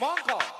Ivanka.